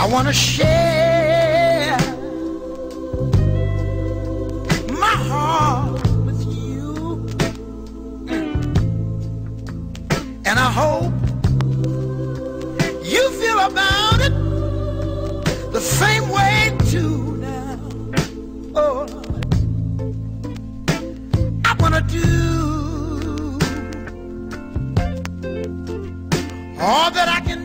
I want to share my heart with you. And I hope you feel about it the same way too now. Oh, I want to do all that I can